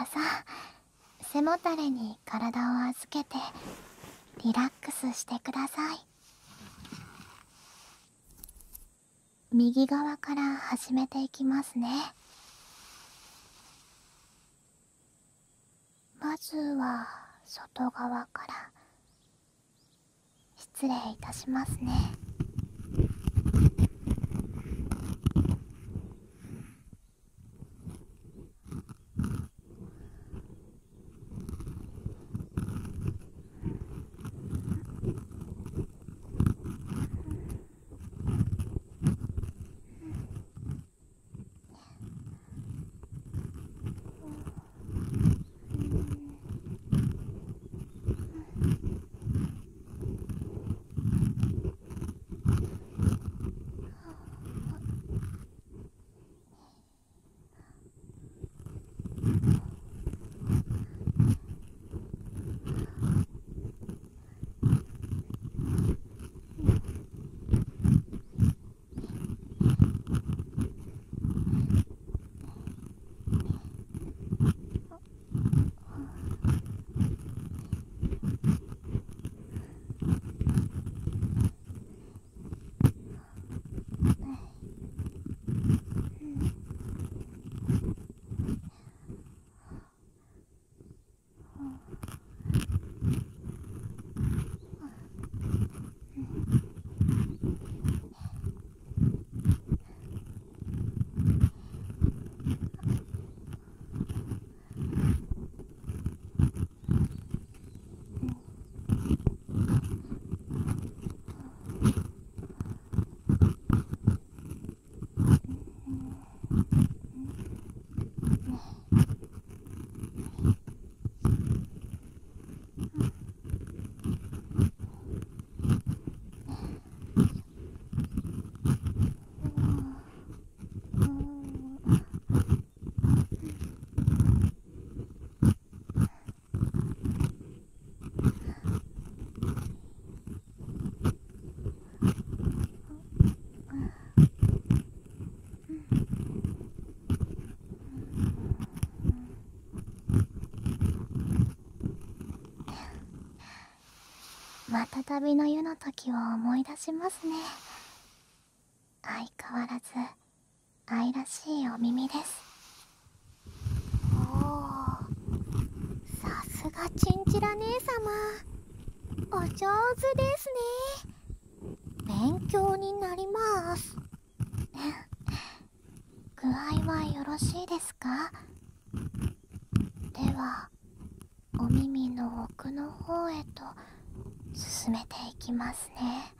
らさ背もたれに体を預けてリラックスしてください。右側から始めていきますね。まずは外側から。失礼いたしますね。また旅の湯の時を思い出しますね。相変わらず愛らしいお耳です。おおさすがチンチラ姉様。お上手ですね。勉強になります。具合はよろしいですかではお耳の奥の方へと進めていきますね。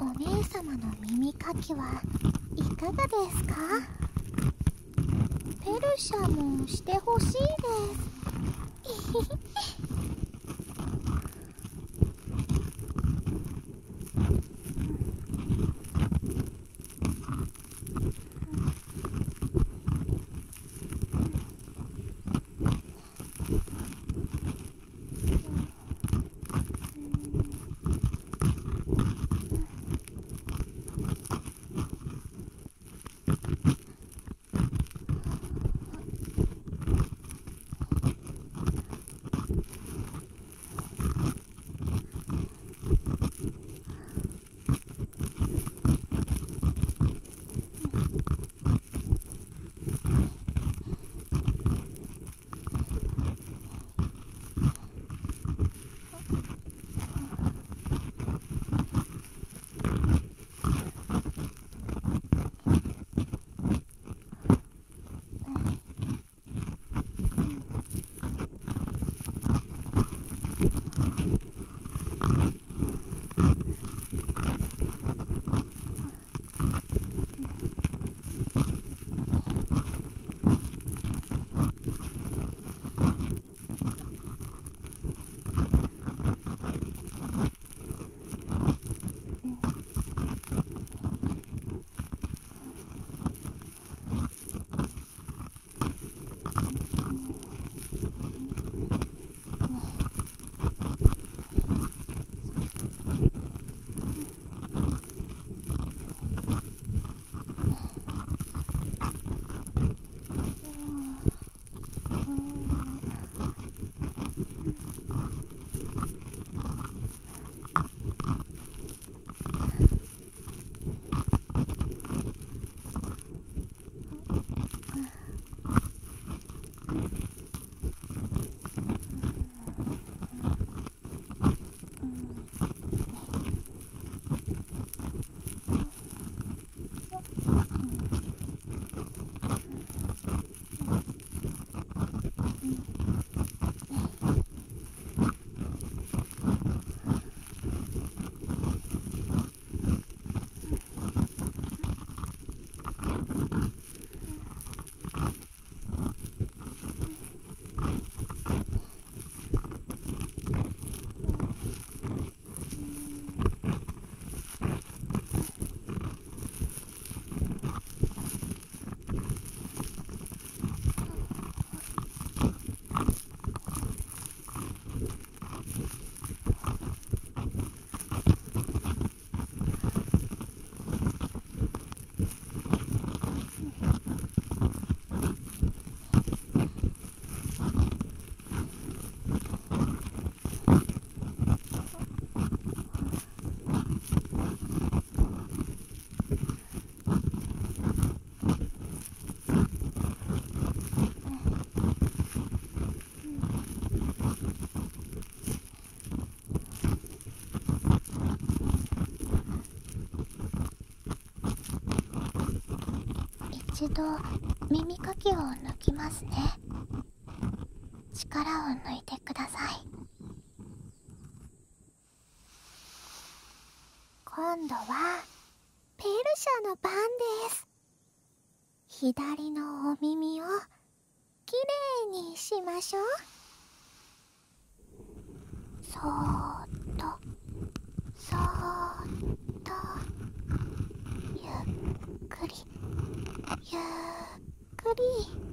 お姉様の耳かきはいかがですか？ペルシャもしてほしいです。Mm-hmm. 一度耳かきを抜きますね。力を抜いてください。今度はペルシャの番です。左のお耳をきれいにしましょう。そーっとそーっとゆっくり。